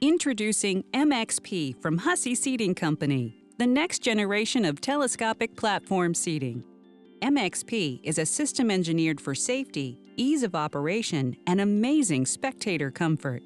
Introducing MXP from Hussey Seating Company, the next generation of telescopic platform seating. MXP is a system engineered for safety, ease of operation, and amazing spectator comfort.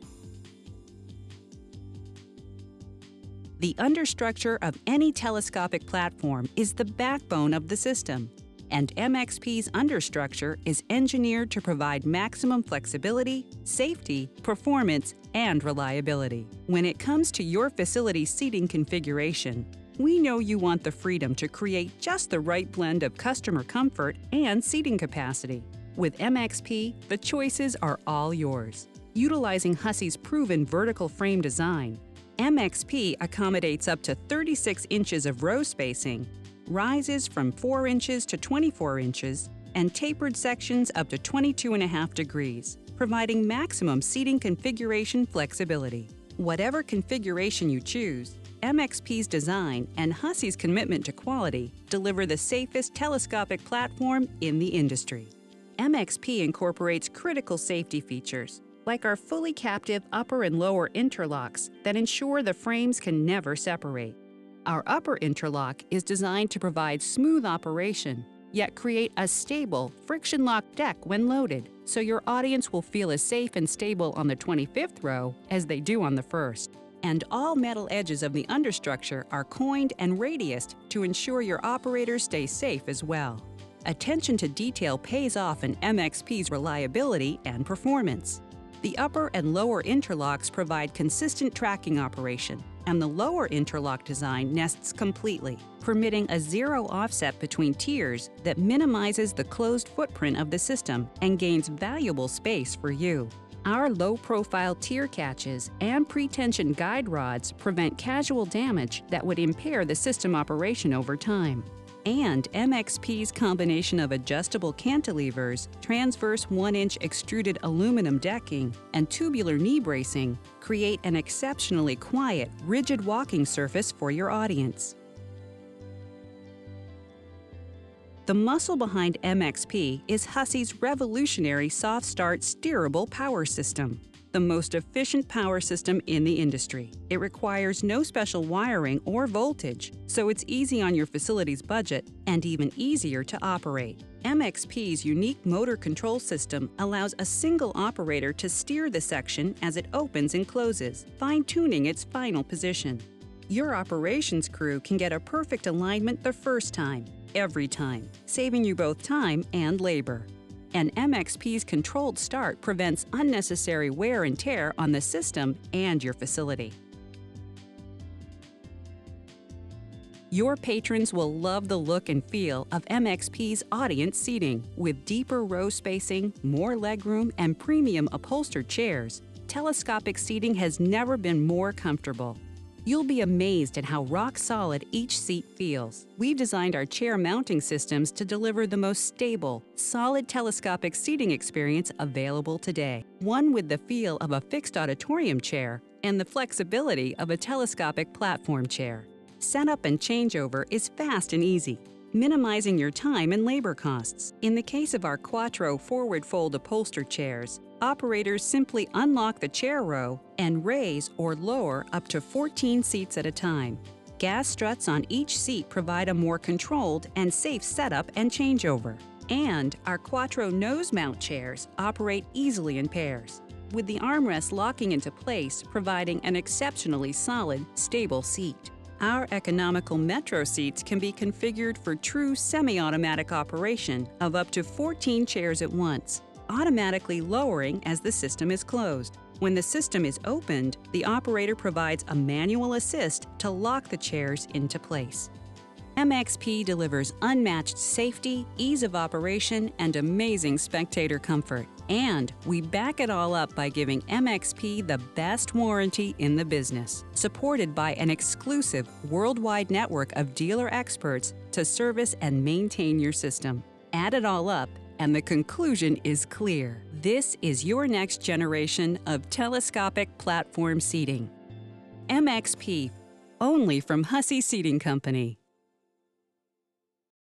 The understructure of any telescopic platform is the backbone of the system, and MXP's understructure is engineered to provide maximum flexibility, safety, performance, and reliability. When it comes to your facility's seating configuration, we know you want the freedom to create just the right blend of customer comfort and seating capacity. With MXP, the choices are all yours. Utilizing Hussey's proven vertical frame design, MXP accommodates up to 36 inches of row spacing rises from 4 inches to 24 inches, and tapered sections up to 22.5 degrees, providing maximum seating configuration flexibility. Whatever configuration you choose, MXP's design and Hussey's commitment to quality deliver the safest telescopic platform in the industry. MXP incorporates critical safety features, like our fully captive upper and lower interlocks that ensure the frames can never separate. Our upper interlock is designed to provide smooth operation, yet create a stable, friction-locked deck when loaded, so your audience will feel as safe and stable on the 25th row as they do on the first. And all metal edges of the understructure are coined and radiused to ensure your operators stay safe as well. Attention to detail pays off in MXP's reliability and performance. The upper and lower interlocks provide consistent tracking operation, and the lower interlock design nests completely, permitting a zero offset between tiers that minimizes the closed footprint of the system and gains valuable space for you. Our low-profile tier catches and pre-tension guide rods prevent casual damage that would impair the system operation over time and MXP's combination of adjustable cantilevers, transverse 1-inch extruded aluminum decking, and tubular knee bracing create an exceptionally quiet, rigid walking surface for your audience. The muscle behind MXP is Hussey's revolutionary soft start steerable power system the most efficient power system in the industry. It requires no special wiring or voltage, so it's easy on your facility's budget and even easier to operate. MXP's unique motor control system allows a single operator to steer the section as it opens and closes, fine-tuning its final position. Your operations crew can get a perfect alignment the first time, every time, saving you both time and labor and MXP's controlled start prevents unnecessary wear and tear on the system and your facility. Your patrons will love the look and feel of MXP's audience seating. With deeper row spacing, more legroom, and premium upholstered chairs, telescopic seating has never been more comfortable. You'll be amazed at how rock solid each seat feels. We've designed our chair mounting systems to deliver the most stable, solid telescopic seating experience available today. One with the feel of a fixed auditorium chair and the flexibility of a telescopic platform chair. Setup and changeover is fast and easy, minimizing your time and labor costs. In the case of our Quattro forward fold upholstered chairs, operators simply unlock the chair row and raise or lower up to 14 seats at a time. Gas struts on each seat provide a more controlled and safe setup and changeover. And our Quattro nose mount chairs operate easily in pairs, with the armrest locking into place providing an exceptionally solid, stable seat. Our economical Metro seats can be configured for true semi-automatic operation of up to 14 chairs at once, automatically lowering as the system is closed. When the system is opened, the operator provides a manual assist to lock the chairs into place. MXP delivers unmatched safety, ease of operation, and amazing spectator comfort. And we back it all up by giving MXP the best warranty in the business, supported by an exclusive worldwide network of dealer experts to service and maintain your system. Add it all up, and the conclusion is clear. This is your next generation of telescopic platform seating. MXP, only from Hussey Seating Company.